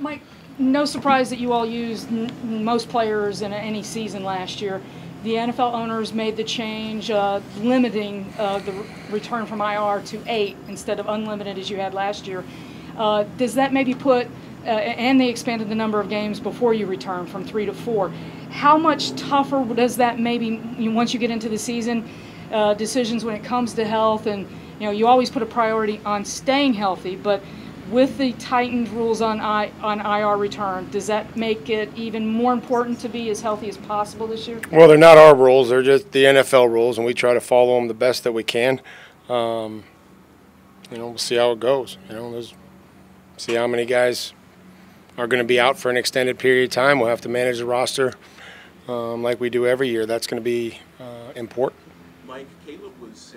Mike, no surprise that you all used most players in any season last year. The NFL owners made the change, uh, limiting uh, the re- return from IR to eight instead of unlimited as you had last year. Uh, does that maybe put, uh, and they expanded the number of games before you return from three to four. How much tougher does that maybe, you know, once you get into the season, uh, decisions when it comes to health? And, you know, you always put a priority on staying healthy, but with the tightened rules on I, on IR return, does that make it even more important to be as healthy as possible this year? Well, they're not our rules; they're just the NFL rules, and we try to follow them the best that we can. Um, you know, we'll see how it goes. You know, see how many guys are going to be out for an extended period of time. We'll have to manage the roster um, like we do every year. That's going to be uh, important.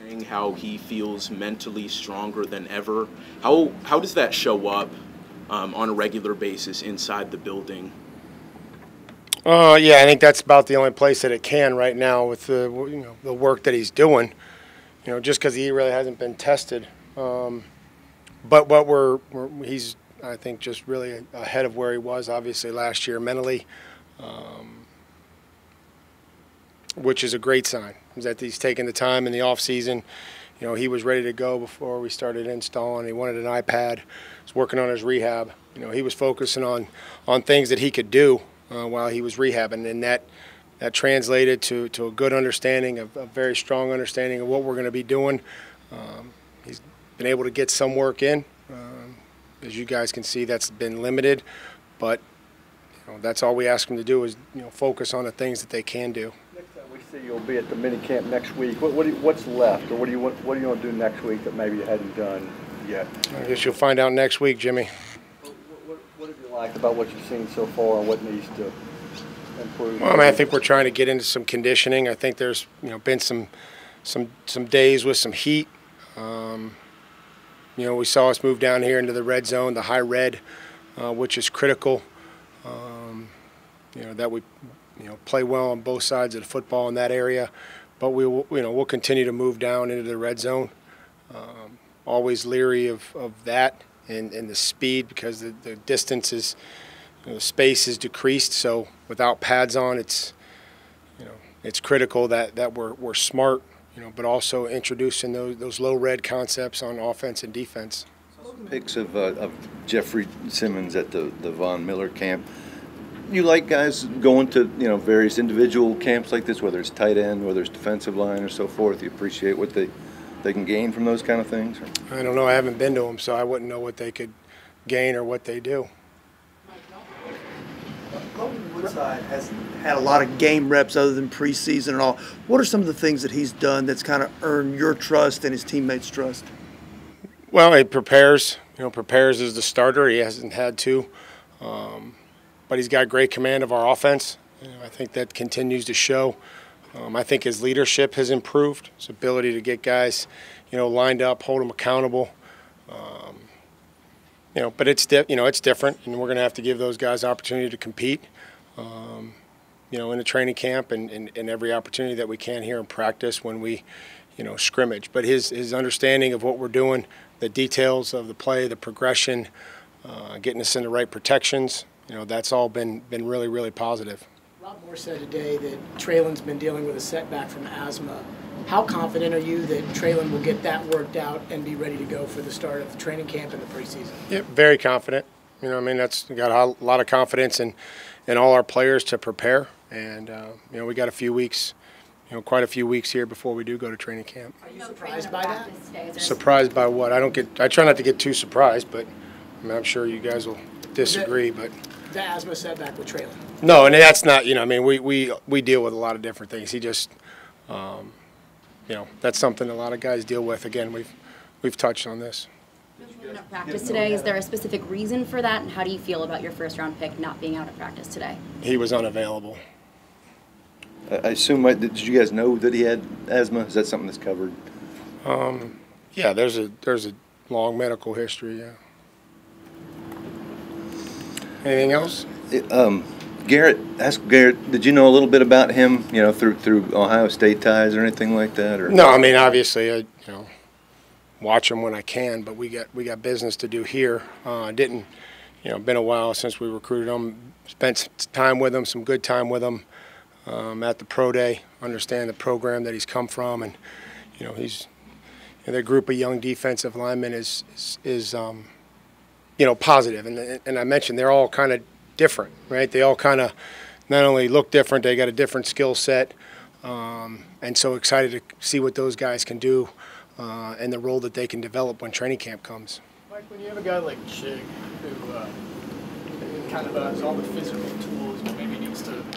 Saying how he feels mentally stronger than ever. How how does that show up um, on a regular basis inside the building? Uh, yeah, I think that's about the only place that it can right now with the you know the work that he's doing. You know, just because he really hasn't been tested. Um, but what we're, we're he's I think just really ahead of where he was obviously last year mentally, um, which is a great sign. Is that he's taking the time in the off season. You know, he was ready to go before we started installing. He wanted an iPad. He's working on his rehab. You know, he was focusing on on things that he could do uh, while he was rehabbing, and that that translated to, to a good understanding, of, a very strong understanding of what we're going to be doing. Um, he's been able to get some work in. Um, as you guys can see, that's been limited, but you know, that's all we ask them to do is you know focus on the things that they can do. Next time we see you'll be at the mini camp next week. What, what you, what's left, or what do you want, what do you want to do next week that maybe you hadn't done yet? I guess you'll find out next week, Jimmy. What, what, what have you liked about what you've seen so far, and what needs to improve? Well, I mean, I think we're trying to get into some conditioning. I think there's you know been some some some days with some heat. Um, you know, we saw us move down here into the red zone, the high red, uh, which is critical. Um, you know that we you know play well on both sides of the football in that area, but we will you know we'll continue to move down into the red zone. Um, always leery of, of that and, and the speed because the, the distance is you know, the space is decreased. So without pads on, it's you know it's critical that, that we're, we're smart, you know, but also introducing those those low red concepts on offense and defense. Pics of, uh, of Jeffery Simmons at the, the Von Miller camp. You like guys going to you know various individual camps like this, whether it's tight end, whether it's defensive line, or so forth. You appreciate what they they can gain from those kind of things. or- I don't know. I haven't been to them, so I wouldn't know what they could gain or what they do. Colton Woodside has had a lot of game reps other than preseason and all. What are some of the things that he's done that's kind of earned your trust and his teammates' trust? Well, he prepares. You know, prepares as the starter. He hasn't had to, um, but he's got great command of our offense. You know, I think that continues to show. Um, I think his leadership has improved. His ability to get guys, you know, lined up, hold them accountable. Um, you know, but it's you know it's different, and we're going to have to give those guys opportunity to compete. Um, you know, in the training camp and, and, and every opportunity that we can here in practice when we, you know, scrimmage. But his his understanding of what we're doing, the details of the play, the progression, uh, getting us in the right protections, you know, that's all been been really really positive. Rob Moore said today that Treylon's been dealing with a setback from asthma. How confident are you that Treylon will get that worked out and be ready to go for the start of the training camp in the preseason? Yeah, very confident. You know, I mean, that's got a lot of confidence in in all our players to prepare, and uh, you know, we got a few weeks, you know, quite a few weeks here before we do go to training camp. Are you surprised by that? Surprised by what? I don't get. I try not to get too surprised, but I mean, I'm sure you guys will disagree. But The asthma setback with Treylon. no, and that's not. You know, I mean, we we we deal with a lot of different things. He just, um, you know, that's something a lot of guys deal with. Again, we've we've touched on this. Not practice today. Is there a specific reason for that? And how do you feel about your first round pick not being out of practice today? He was unavailable. I I assume. Did you guys know that he had asthma? Is that something that's covered? Um, yeah, there's a there's a long medical history. Yeah. Anything else? Um, Garrett, ask Garrett. Did you know a little bit about him? You know, through through Ohio State ties or anything like that? Or No, I mean obviously I you know watch him when I can, but we got we got business to do here. Uh, didn't you know, been a while since we recruited him. Spent time with him, some good time with him um, at the pro day. Understand the program that he's come from, and you know, he's you know, their group of young defensive linemen is is, is um, you know positive, and and I mentioned they're all kind of different, right? They all kind of not only look different, they got a different skill set, um, and so excited to see what those guys can do uh, and the role that they can develop when training camp comes. Mike, when you have a guy like Chig who uh, kind of has all the physical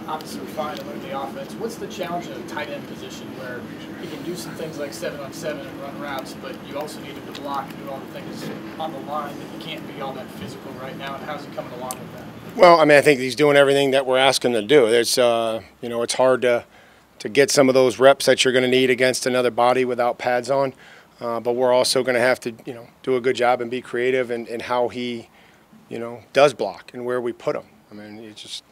obviously refine and learn the offense, what's the challenge in a tight end position where he can do some things like seven on seven and run routes, but you also need him to block and do all the things on the line that he can't be all that physical right now, and how's he coming along with that? Well, I mean, I think he's doing everything that we're asking him to do. There's, uh, you know, it's hard to to get some of those reps that you're going to need against another body without pads on. Uh, but we're also going to have to, you know, do a good job and be creative in, in how he, you know, does block and where we put him. I mean, it's just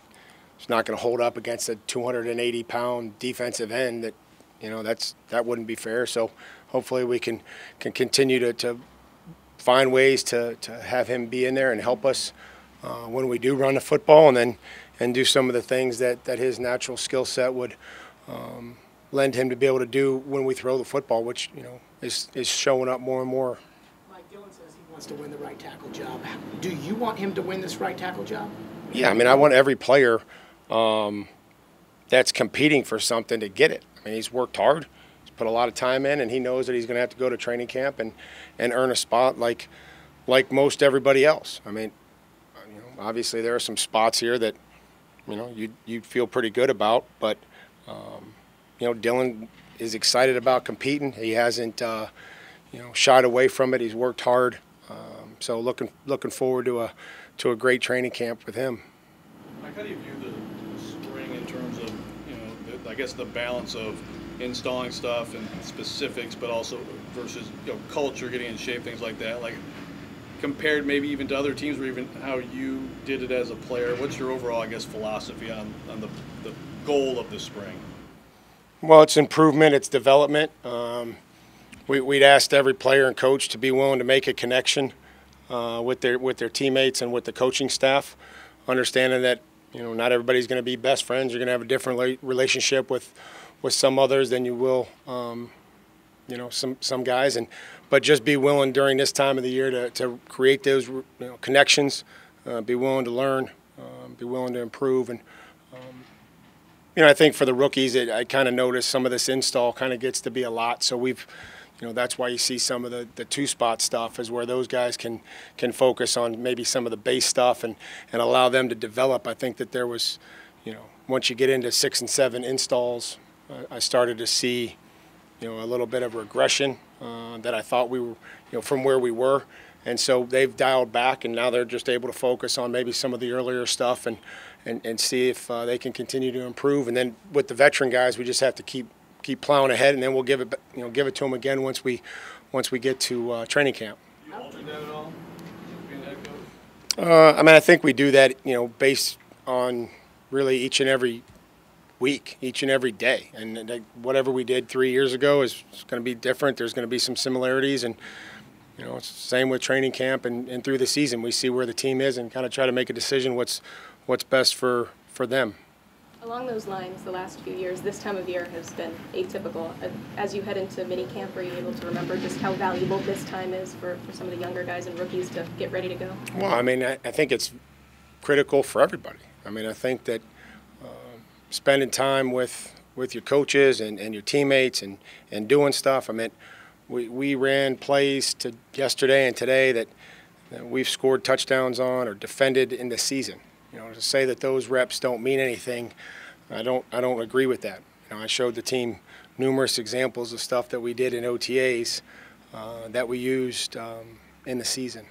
it's not going to hold up against a 280 pound defensive end. That, you know, that's that wouldn't be fair. So hopefully we can can continue to, to find ways to, to have him be in there and help us uh, when we do run the football, and then and do some of the things that, that his natural skill set would um, lend him to be able to do when we throw the football, which you know is is showing up more and more. Mike Dillon says he wants to win the right tackle job. Do you want him to win this right tackle job? Yeah, I mean, I want every player um, that's competing for something to get it. I mean, he's worked hard, he's put a lot of time in, and he knows that he's going to have to go to training camp and, and earn a spot like like most everybody else. I mean, you know, obviously there are some spots here that you know you you feel pretty good about, but um, you know, Dillon is excited about competing. He hasn't uh, you know shied away from it. He's worked hard. Um, so looking looking forward to a to a great training camp with him. Mike, how do you view the spring in terms of, you know, the, I guess the balance of installing stuff and specifics, but also versus, you know, culture, getting in shape, things like that? Like, compared maybe even to other teams or even how you did it as a player, what's your overall, I guess, philosophy on, on the, the goal of the spring? Well, it's improvement, it's development. Um, we, we'd asked every player and coach to be willing to make a connection uh, with their with their teammates and with the coaching staff, understanding that you know not everybody's going to be best friends. You're going to have a different relationship with with some others than you will, um, you know, some some guys. And but just be willing during this time of the year to, to create those you know, connections, uh, be willing to learn, um, be willing to improve, and you know, I think for the rookies, it, I kind of noticed some of this install kind of gets to be a lot. So we've, you know, that's why you see some of the, the two spot stuff is where those guys can can focus on maybe some of the base stuff and and allow them to develop. I think that there was, you know, once you get into six and seven installs, uh, I started to see, you know, a little bit of regression uh, that I thought we were, you know, from where we were. And so they've dialed back, and now they're just able to focus on maybe some of the earlier stuff and, and, and see if uh, they can continue to improve. And then with the veteran guys, we just have to keep keep plowing ahead, and then we'll give it you know give it to them again once we once we get to uh, training camp. You altered that at all? Being head coach? Uh, I mean, I think we do that, you know, based on really each and every week, each and every day. And whatever we did three years ago is going to be different. There's going to be some similarities, and you know, it's the same with training camp and, and through the season. We see where the team is and kind of try to make a decision what's what's best for for them. Along those lines, the last few years, this time of year has been atypical. Uh, As you head into minicamp, are you able to remember just how valuable this time is for, for some of the younger guys and rookies to get ready to go? Well, I mean, I, I think it's critical for everybody. I mean, I think that uh, spending time with with your coaches and, and your teammates and, and doing stuff. I mean, we, we ran plays to yesterday and today that, that we've scored touchdowns on or defended in the season. You know, to say that those reps don't mean anything, I don't I don't agree with that. You know, I showed the team numerous examples of stuff that we did in OTAs uh, that we used um, in the season.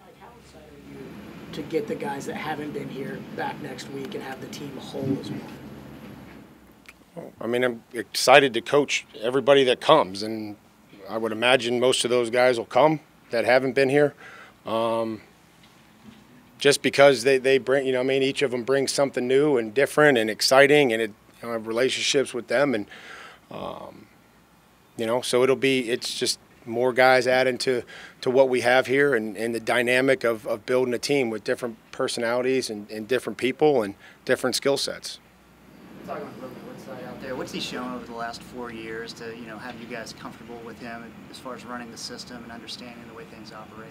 Mike, how excited are you to get the guys that haven't been here back next week and have the team whole as one? I mean, I'm excited to coach everybody that comes, and I would imagine most of those guys will come that haven't been here. Um, just because they, they bring, you know, I mean, each of them brings something new and different and exciting, and it, you know, have relationships with them, and um, you know, so it'll be, it's just more guys adding to, to what we have here and, and the dynamic of, of building a team with different personalities and, and different people and different skill sets. Talking about Roby Woodside out there, what's he shown over the last four years to you know have you guys comfortable with him as far as running the system and understanding the way things operate?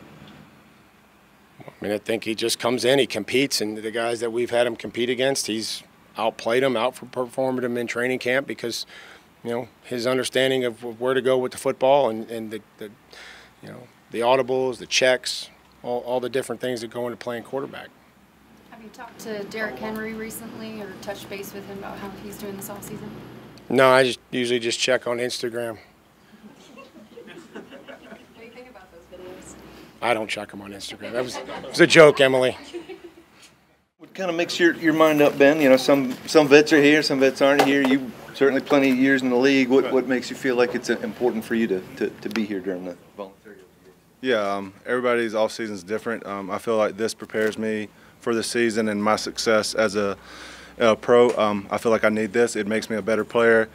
I mean, I think he just comes in, he competes, and the guys that we've had him compete against, he's outplayed them, outperformed them in training camp because, you know, his understanding of where to go with the football and, and the, the you know, the audibles, the checks, all, all the different things that go into playing quarterback. Have you talked to Derrick Henry recently or touched base with him about how he's doing this offseason? No, I just usually just check on Instagram. What do you think about those videos? I don't check them on Instagram. That was, it was a joke, Emily. What kind of makes your, your mind up, Ben? You know, some some vets are here, some vets aren't here. You certainly plenty of years in the league. What what makes you feel like it's uh, important for you to, to, to be here during the voluntary? Yeah, um, everybody's off season is different. Um, I feel like this prepares me for the season and my success as a, a pro. Um, I feel like I need this. It makes me a better player,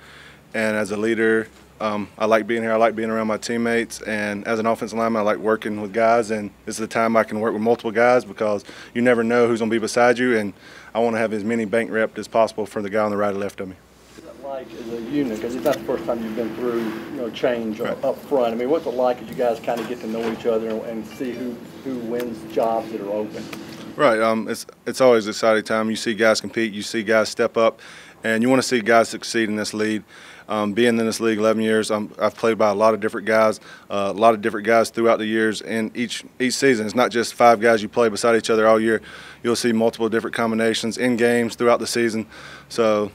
and as a leader, um, I like being here. I like being around my teammates, and as an offensive lineman, I like working with guys. And this is the time I can work with multiple guys because you never know who's going to be beside you, and I want to have as many bank reps as possible for the guy on the right or left of me. What's it like as a unit? Because it's not the first time you've been through, you know, change right. up front. I mean, what's it like as you guys kind of get to know each other and see who who wins jobs that are open? Right. Um, it's it's always an exciting time. You see guys compete. You see guys step up, and you want to see guys succeed in this league. Um, being in this league 11 years, i have played by a lot of different guys, uh, a lot of different guys throughout the years. And each each season, it's not just five guys you play beside each other all year. You'll see multiple different combinations in games throughout the season. So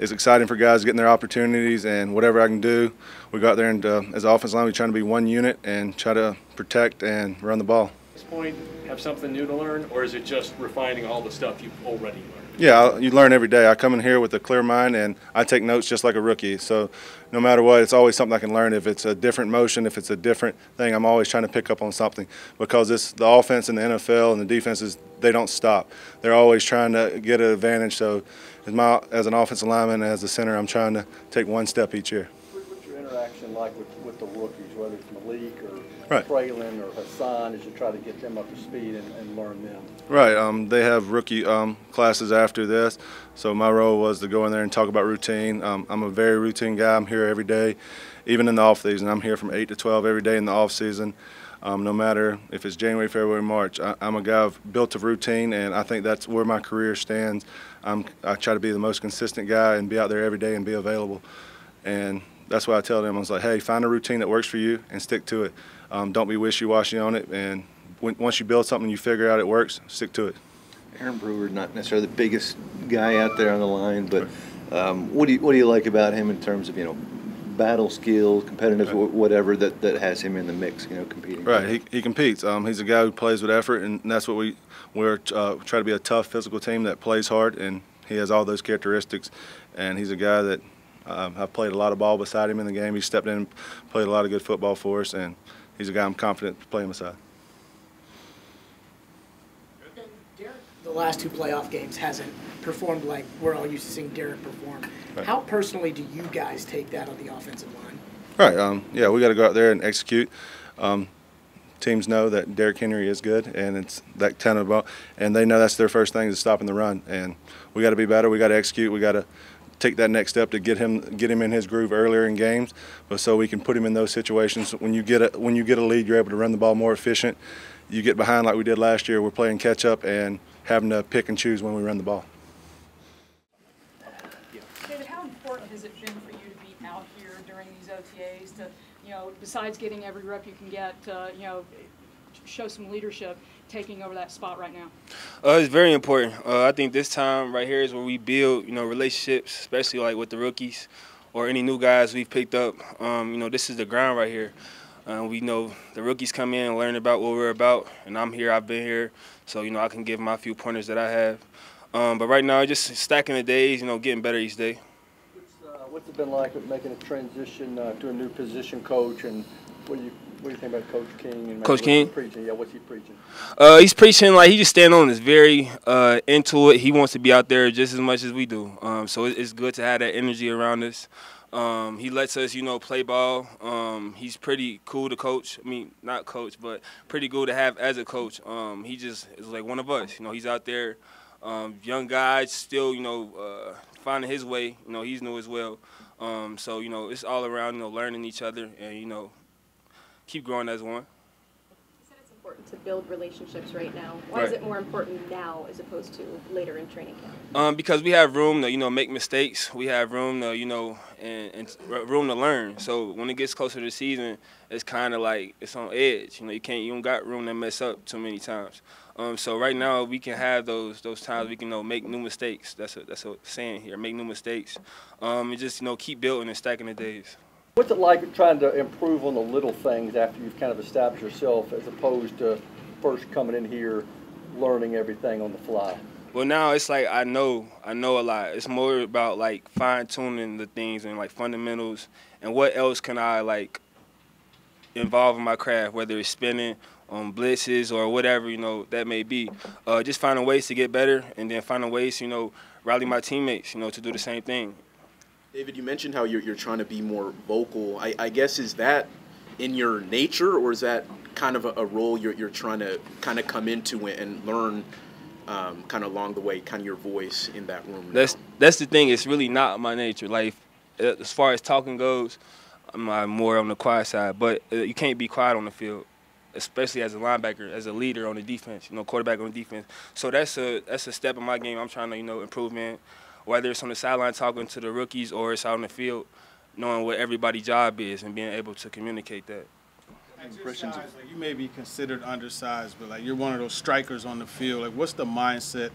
it's exciting for guys getting their opportunities and whatever I can do. We go out there and uh, as an offensive line, we're trying to be one unit and try to protect and run the ball. At this point, have something new to learn, or is it just refining all the stuff you've already learned? Yeah, you learn every day. I come in here with a clear mind and I take notes just like a rookie. So no matter what, it's always something I can learn. If it's a different motion, if it's a different thing, I'm always trying to pick up on something because it's the offense in the NFL and the defenses, they don't stop. They're always trying to get an advantage. So as, my, as an offensive lineman, and as a center, I'm trying to take one step each year. What's your interaction like with, with the rookies, whether it's Malik right. Treylon or Hassan, as you try to get them up to speed and, and learn them? Right. Um, they have rookie um, classes after this, so my role was to go in there and talk about routine. Um, I'm a very routine guy. I'm here every day, even in the off season. I'm here from 8 to 12 every day in the off season. Um, no matter if it's January, February, March, I, am a guy built of routine, and I think that's where my career stands. I'm, I try to be the most consistent guy and be out there every day and be available. And that's why I tell them, I was like, hey, find a routine that works for you and stick to it. Um, don't be wishy-washy on it, and when, once you build something, you figure out it works, stick to it. Aaron Brewer, not necessarily the biggest guy out there on the line, but um, what do you what do you like about him in terms of you know battle skills, competitive, right. whatever that, that has him in the mix, you know, competing. Right, he, he competes. Um, he's a guy who plays with effort, and that's what we we're uh, try to be a tough physical team that plays hard, and he has all those characteristics. And he's a guy that um, I've played a lot of ball beside him in the game. He stepped in, and played a lot of good football for us, and he's a guy I'm confident to play him beside. The last two playoff games hasn't performed like we're all used to seeing Derrick perform. Right. How personally do you guys take that on the offensive line? Right. Um, yeah, we got to go out there and execute. Um, teams know that Derrick Henry is good, and it's that kind of ball, and they know that's their first thing is stopping the run. And we got to be better. We got to execute. We got to take that next step to get him get him in his groove earlier in games, but so we can put him in those situations. When you get a when you get a lead, you're able to run the ball more efficient. You get behind like we did last year. We're playing catch up and having to pick and choose when we run the ball. David, how important has it been for you to be out here during these OTAs to, you know, besides getting every rep you can get, uh, you know, show some leadership taking over that spot right now? Uh, it's very important. Uh, I think this time right here is where we build, you know, relationships, especially like with the rookies or any new guys we've picked up. Um, you know, this is the ground right here. Uh, we know the rookies come in and learn about what we're about, and I'm here. I've been here, so you know I can give my few pointers that I have. Um, but right now, just stacking the days, you know, getting better each day. What's, uh, what's it been like making a transition uh, to a new position coach, and what do you what do you think about Coach King? And Coach King? Preaching, yeah. What's he preaching? Uh, he's preaching like he just stand on. Is very uh, into it. He wants to be out there just as much as we do. Um, so it's good to have that energy around us. Um, he lets us, you know, play ball. Um, he's pretty cool to coach. I mean, not coach, but pretty cool to have as a coach. Um, he just is like one of us. You know, he's out there, um, young guy, still, you know, uh, finding his way. You know, he's new as well. Um, so, you know, it's all around, you know, learning each other and, you know, keep growing as one. You said it's important to build relationships right now. Why is it more important now as opposed to later in training camp? Um, because we have room to you know make mistakes. We have room to you know and, and room to learn. So when it gets closer to the season, it's kind of like it's on edge. You know you can't you don't got room to mess up too many times. Um, so right now we can have those those times we can you know make new mistakes. That's a that's a saying here. Make new mistakes. Um, and just you know keep building and stacking the days. What's it like trying to improve on the little things after you've kind of established yourself as opposed to first coming in here, learning everything on the fly? Well, now it's like I know, I know a lot. It's more about like fine tuning the things and like fundamentals and what else can I like involve in my craft, whether it's spinning on blitzes or whatever you know that may be. Uh, just finding ways to get better and then finding ways, you know, rally my teammates, you know, to do the same thing. David, you mentioned how you're, you're trying to be more vocal. I, I guess is that in your nature, or is that kind of a, a role you're, you're trying to kind of come into and, learn um, kind of along the way, kind of your voice in that room? That's that's the thing. It's really not my nature. Like uh, as far as talking goes, I'm more on the quiet side. But uh, you can't be quiet on the field, especially as a linebacker, as a leader on the defense. You know, quarterback on the defense. So that's a that's a step in my game. I'm trying to you know improve in, whether it's on the sideline talking to the rookies or it's out on the field, knowing what everybody's job is and being able to communicate that. Impressions of like you may be considered undersized, but like you're one of those strikers on the field. Like, what's the mindset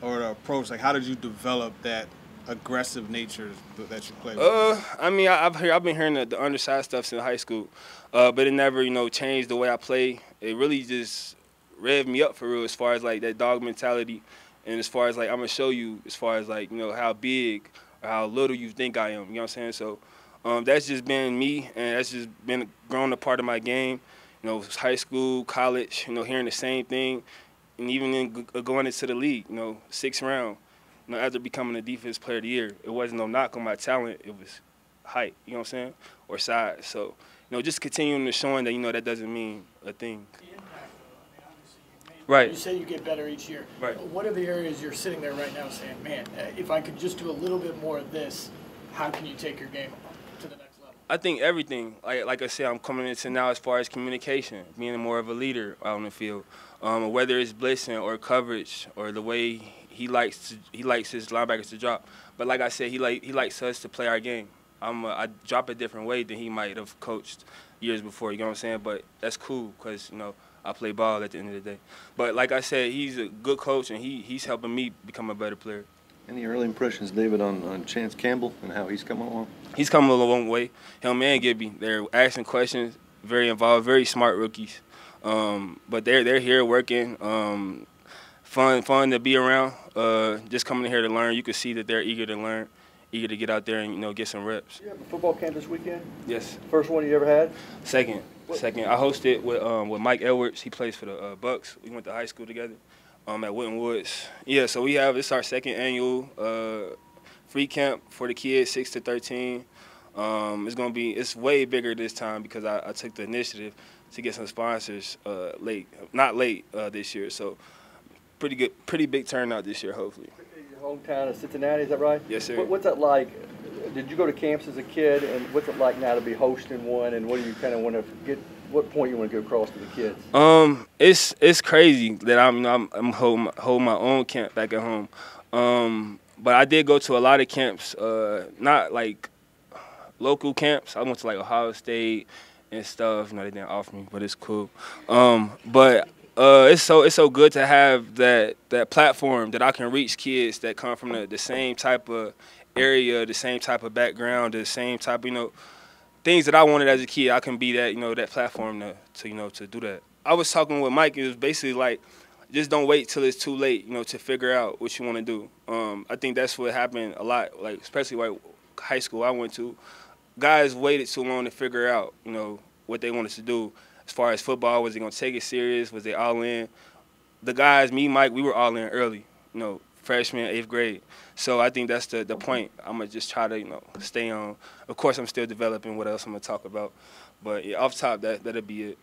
or the approach? Like, how did you develop that aggressive nature that you play with? Uh, I mean, I, I've heard, I've been hearing the, the undersized stuff since high school, uh, but it never, you know, changed the way I play. It really just revved me up for real, as far as like that dog mentality, and as far as like I'm gonna show you, as far as like you know how big or how little you think I am. You know what I'm saying? So um, that's just been me, and that's just been grown a part of my game. You know, high school, college, you know, hearing the same thing, and even in going into the league, you know, sixth round you know, after becoming a defense player of the year, it wasn't no knock on my talent. It was height, you know what I'm saying, or size. So, you know, just continuing to showing that you know that doesn't mean a thing. Right. You say you get better each year. Right. What are the areas you're sitting there right now saying, man, uh, if I could just do a little bit more of this, how can you take your game to the next level? I think everything, like like I said, I'm coming into now as far as communication, being more of a leader out on the field. Um, whether it's blitzing or coverage or the way he likes to, he likes his linebackers to drop. But like I said, he like he likes us to play our game. I'm a, I drop a different way than he might have coached years before. You know what I'm saying? But that's cool because you know I play ball at the end of the day. But like I said, he's a good coach and he he's helping me become a better player. Any early impressions, David, on, on Chance Campbell and how he's coming along? He's come a long way. Him and Gibby, they're asking questions, very involved, very smart rookies. Um, but they're they're here working. Um, fun fun to be around. Uh, just coming here to learn. You can see that they're eager to learn, eager to get out there and you know get some reps. You have a football camp this weekend? Yes. First one you ever had? Second, second. I hosted with um, with Mike Edwards. He plays for the uh, Bucks. We went to high school together. Um, at Winton Woods. Yeah, so we have it's our second annual uh, free camp for the kids, six to thirteen. Um, it's gonna be it's way bigger this time because I, I took the initiative to get some sponsors uh, late, not late uh, this year. So pretty good, pretty big turnout this year, hopefully. Your hometown of Cincinnati, is that right? Yes, sir. What, what's that like? Did you go to camps as a kid, and what's it like now to be hosting one? And what do you kind of want to get? What point you want to go across to the kids? Um, it's it's crazy that I'm I'm, I'm holding my, holding my own camp back at home. Um, but I did go to a lot of camps, uh, not like local camps. I went to like Ohio State and stuff. You know, they didn't offer me, but it's cool. Um, but uh, it's so it's so good to have that that platform that I can reach kids that come from the, the same type of area, the same type of background, the same type, you know, things that I wanted as a kid. I can be that, you know, that platform to, to you know, to do that. I was talking with Mike. It was basically like, just don't wait till it's too late, you know, to figure out what you want to do. Um, I think that's what happened a lot, like especially like high school I went to. Guys waited too long to figure out, you know, what they wanted to do. As far as football, was they gonna take it serious? Was they all in? The guys, me, Mike, we were all in early. You know, freshman, eighth grade. So I think that's the the point. I'm gonna just try to you know stay on. Of course, I'm still developing what else I'm gonna talk about, but yeah, off top that that'll be it.